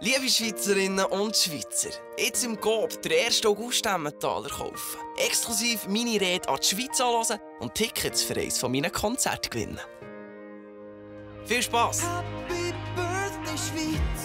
Liebe Schweizerinnen und Schweizer, jetzt im Coop der 1. August Emmentaler kaufen. Exklusiv meine Rede an die Schweiz anhören und Tickets für eines von meinen Konzerten gewinnen. Viel Spass! Happy Birthday Schweiz!